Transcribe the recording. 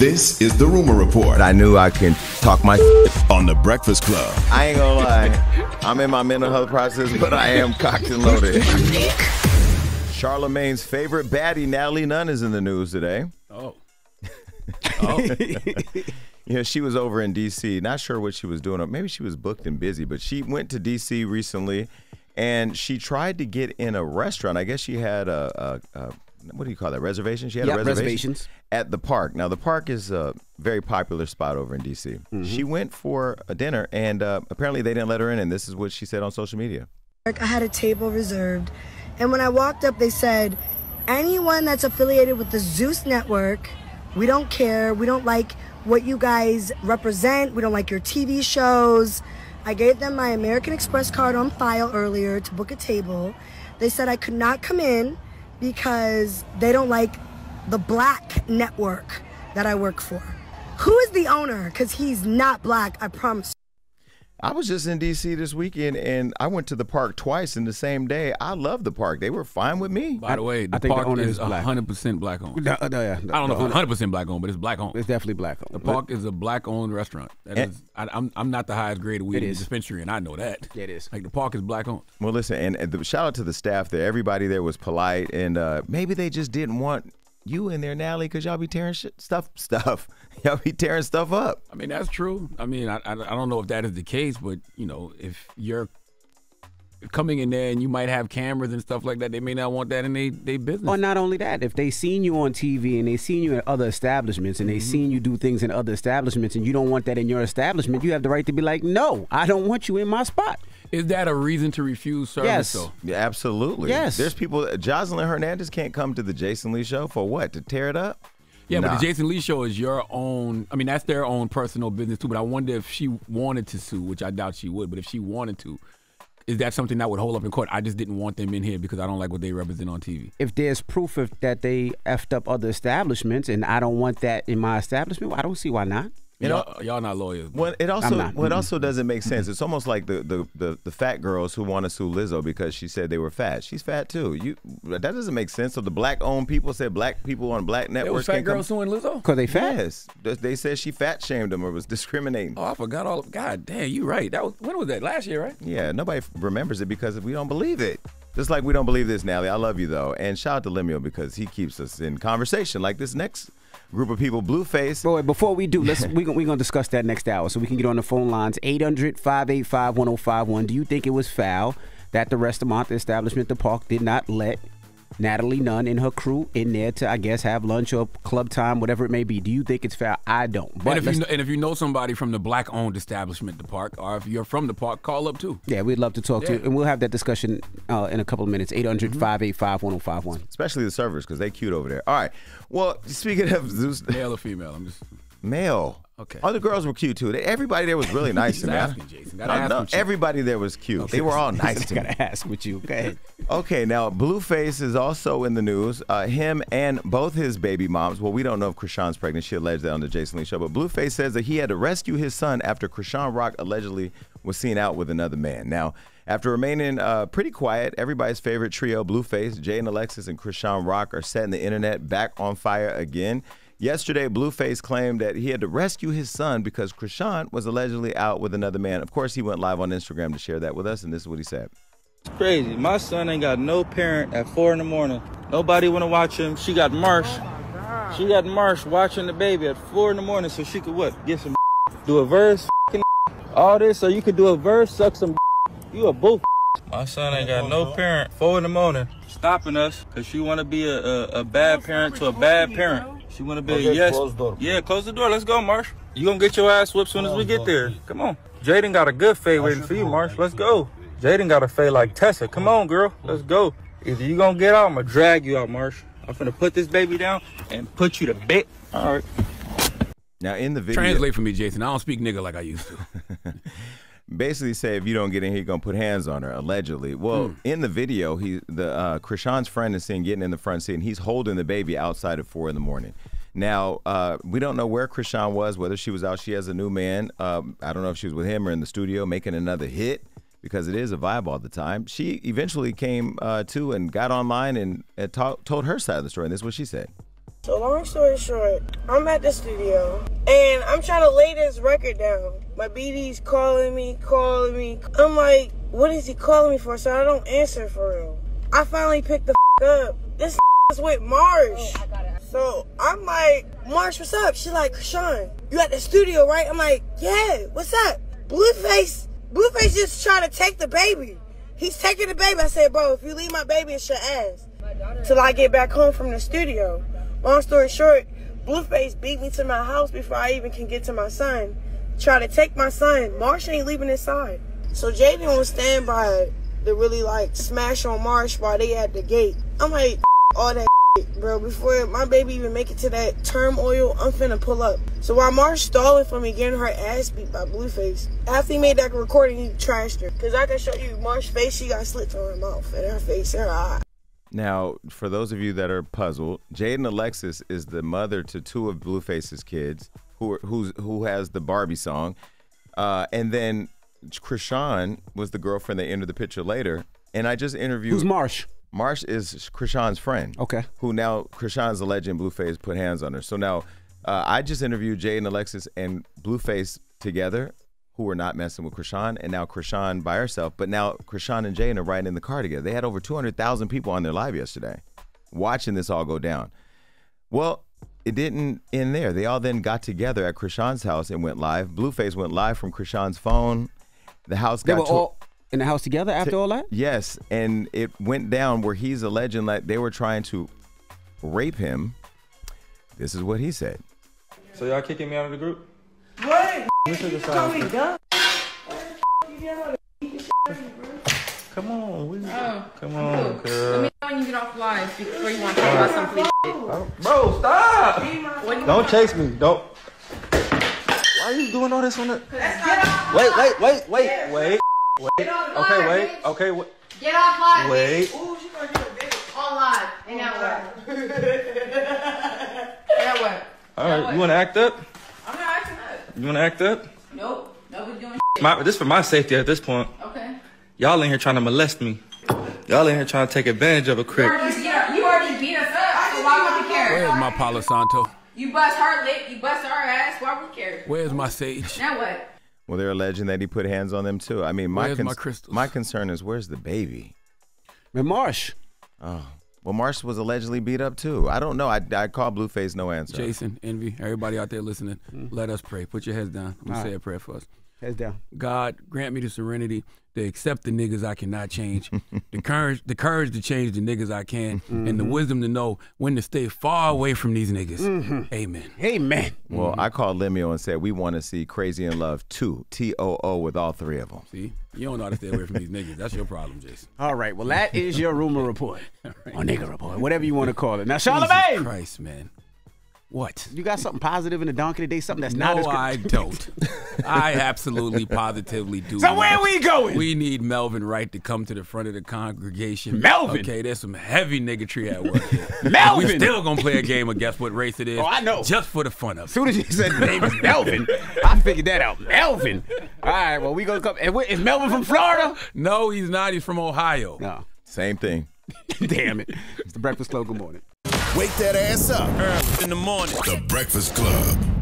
This is the Rumor Report I knew I can talk my. on the Breakfast Club. I ain't gonna lie. I'm in my mental health process, but I am cocked and loaded. Charlamagne's favorite baddie, Natalie Nunn, is in the news today. Oh. oh. You know, she was over in D.C. Not sure what she was doing. Maybe she was booked and busy, but she went to D.C. recently, and she tried to get in a restaurant. I guess she had a, a, a what do you call that? Reservation. She had Yep, a reservation reservations. At the park. Now, the park is a very popular spot over in D.C. Mm-hmm. She went for a dinner, and uh, apparently they didn't let her in. And this is what she said on social media. I had a table reserved. And when I walked up, they said, anyone that's affiliated with the Zeus Network, we don't care. We don't like what you guys represent. We don't like your TV shows. I gave them my American Express card on file earlier to book a table. They said I could not come in because they don't like the black network that I work for. Who is the owner? Because he's not black, I promise. I was just in D.C. this weekend, and I went to the park twice in the same day. I love the park. They were fine with me. By the way, the I think the park owner is is black. 100% black owned. No, no, yeah, I don't know the if it's 100% black owned, but it's black owned. It's definitely black. Owned. The park is a black owned restaurant. That And- is, I, I'm, I'm not the highest grade of weed in the dispensary, and I know that. Yeah, it is. Like, the park is black owned. Well, listen, and, and the, shout out to the staff there. Everybody there was polite, and uh, maybe they just didn't want you in there, Natalie, because y'all be tearing shit, stuff, stuff. y'all be tearing stuff up. I mean, that's true. I mean, I, I, I don't know if that is the case, but, you know, if you're coming in there and you might have cameras and stuff like that, they may not want that in their they business. Or not only that, if they seen you on TV and they seen you in other establishments and they Mm-hmm. seen you do things in other establishments and you don't want that in your establishment, you have the right to be like, no, I don't want you in my spot. Is that a reason to refuse service, Yes. though? Yeah, absolutely. Yes. There's people. Jocelyn Hernandez can't come to the Jason Lee show for what? To tear it up? Yeah, Nah. but the Jason Lee show is your own. I mean, that's their own personal business too. But I wonder if she wanted to sue, which I doubt she would. But if she wanted to, is that something that would hold up in court? I just didn't want them in here because I don't like what they represent on TV. If there's proof of that they effed up other establishments and I don't want that in my establishment, well, I don't see why not. You know- y'all, y'all not lawyers. Well, it also I'm not. well, it also doesn't make sense. It's almost like the, the, the, the fat girls who want to sue Lizzo because she said they were fat. She's fat too. You that doesn't make sense. So the black owned people said black people on black networks was fat can't come- girls suing Lizzo. Because they fat. Yes, They- they said she fat shamed them or was discriminating. Oh, I forgot all. Of, God damn, you right. That was when was that? Last year, right? Yeah, nobody remembers it because we don't believe it. Just like we don't believe this, Natalie. I love you though, and shout out to Lemuel because he keeps us in conversation. Like this next group of people, Blueface. Boy, before we do, let's we we're gonna discuss that next hour, so we can get on the phone lines 800-585-1051. Do you think it was foul that the restaurant, the establishment, the park did not let Natalie Nunn and her crew in there to, I guess, have lunch or club time, whatever it may be? Do you think it's fair? I don't. But and if you know, and if you know somebody from the black owned establishment, the park, or if you're from the park, call up too. yeah, we'd love to talk to you, and we'll have that discussion uh, in a couple of minutes. 800-585-1051. especially the servers because they cute over there. All right. Well, speaking of Zeus, Male or female? I'm just. male. Okay. All the girls were cute too. They- Everybody there was really nice to me. Asking, Jason. Gotta No, ask no, everybody there was cute. They were all nice to me. Gotta ask with you. Go ahead. Okay, now Blueface is also in the news. Uh, him and both his baby moms. Well, we don't know if Chrisean's pregnant. She alleged that on the Jason Lee show. But Blueface says that he had to rescue his son after Chrisean Rock allegedly was seen out with another man. Now, after remaining uh, pretty quiet, everybody's favorite trio, Blueface, Jaidyn Alexis, and Chrisean Rock, are setting the internet back on fire again. Yesterday, Blueface claimed that he had to rescue his son because Chrisean was allegedly out with another man. Of course, he went live on Instagram to share that with us, and this is what he said. It's crazy. My son ain't got no parent at four in the morning. Nobody wanna watch him. She got Marsh. She got Marsh watching the baby at four in the morning so she could what? Get some do a verse, all this so you could do a verse, suck some You a boof. My son ain't got no parent. Four in the morning, stopping us because she wanna be a, a, a bad parent to a bad parent. She wanna be a yes. Yeah, close the door. Let's go, Marsh. You gonna get your ass whipped soon as we get there. Come on. Jaidyn got a good fade waiting for you, Marsh. Let's go. Jaidyn got a fade like Tessa. Come on, girl. Let's go. Either you gonna get out, I'm gonna drag you out, Marsh. I'm finna put this baby down and put you to bed. All right. Now, in the video, Translate for me, Jason. I don't speak nigga like I used to. basically say if you don't get in here, you're gonna put hands on her. Allegedly. Well, Hmm. in the video, he the uh, Chrisean's friend is seen getting in the front seat, and he's holding the baby outside at four in the morning. Now, uh, we don't know where Chrisean was, whether she was out. She has a new man. Um, I don't know if she was with him or in the studio making another hit because it is a vibe all the time. She eventually came uh, to and got online and, and told her side of the story. And this is what she said. So long story short, I'm at the studio and I'm trying to lay this record down. My BD's calling me, calling me. I'm like, what is he calling me for? So I don't answer for real. I finally picked the f- up. This is with Marsh. So I'm like, Marsh, what's up? She's like, Sean, you at the studio, right? I'm like, yeah, what's up? Blueface, Blueface just trying to take the baby. He's taking the baby. I said, bro, if you leave my baby, it's your ass. Till I get back home from the studio. Long story short, Blueface beat me to my house before I even can get to my son. Try to take my son. Marsh ain't leaving his side. So Jaidyn on standby to really like smash on Marsh while they at the gate. I'm like, all that bro. Before my baby even make it to that turmoil, I'm finna pull up. So while Marsh stalling for me, getting her ass beat by Blueface, after he made that recording, he trashed her. Cause I can show you Marsh's face, she got slits on her mouth and her face and her eye. Now, for those of you that are puzzled, Jaidyn Alexis is the mother to two of Blueface's kids, who are, who's who has the Barbie song, uh, and then Chrisean was the girlfriend that entered the picture later. And I just interviewed. Who's Marsh? Marsh is Chrisean's friend. Okay. Who now Chrisean's a legend. Blueface put hands on her. So now uh, I just interviewed Jaidyn Alexis and Blueface together, who were not messing with Chrisean, and now Chrisean by herself. But now Chrisean and Jaidyn are riding in the car together. They had over 200,000 people on their live yesterday, watching this all go down. Well, it didn't end there. They all then got together at Chrisean's house and went live. Blueface went live from Chrisean's phone. The house got. They were to- all in the house together after all that? Yes, and it went down where he's alleging that they were trying to rape him. This is what he said. So y'all kicking me out of the group? What? Let me take a Call me dumb. Come on, we, Oh, come on, cool. Let me know when you get off live before you want to talk about some police shit. Bro, stop! Do you Don't chase me. Don't. Why are you doing all this on the? Wait, wait, wait, wait, wait, wait. Okay, wait. Okay, wait. Get off live. bitch. Wait. Ooh, she gonna get a bitch. On live. And now what? now what? All right, you want to act up? I'm not acting up. You want to act up? Nope. Nobody's doing My, this for my safety at this point. Okay. Y'all in here trying to molest me. Y'all in here trying to take advantage of a You crib. already, you already beat us up, so why would you care? Where's my Palo Santo? You bust her lip, you bust our ass, why would you care? Where's my sage? Now what? Well, they're alleging that he put hands on them too. I mean, my Where's my crystals? my concern is where's the baby? And Marsh. Oh, well, Marsh was allegedly beat up too. I don't know. I I called Blueface, no answer. Jason, Envy, everybody out there listening, mm. let us pray. Put your heads down. We All say right. a prayer for us. Heads down. God, grant me the serenity to accept the niggas I cannot change, the courage, the courage to change the niggas I can, and the mm-hmm. wisdom to know when to stay far away from these niggas. Mm-hmm. Amen. Amen. Well, I called Lemuel and said we want to see Crazy in Love 2, T O O, with all three of them. See, you don't know how to stay away from these niggas. That's your problem, Jason. All right. Well, that is your rumor report. Or nigga report. Whatever you want to call it. Now, Jesus Charlamagne, Christ, man. What? you got something positive in the donkey today? Something that's not No, as good. I don't. I absolutely, positively do. So where we going? We need Melvin Wright to come to the front of the congregation. Melvin? Okay, there's some heavy niggatry at work here. Melvin? We still gonna play a game of guess what race it is. Oh, I know. Just for the fun of it. As soon as you said the name is Melvin, I figured that out. Melvin. All right. Well, we gonna come. Is Melvin from Florida? No, he's not. He's from Ohio. No. Same thing. Damn it. It's the Breakfast Club. Good morning. Wake that ass up. early in the morning. The Breakfast Club.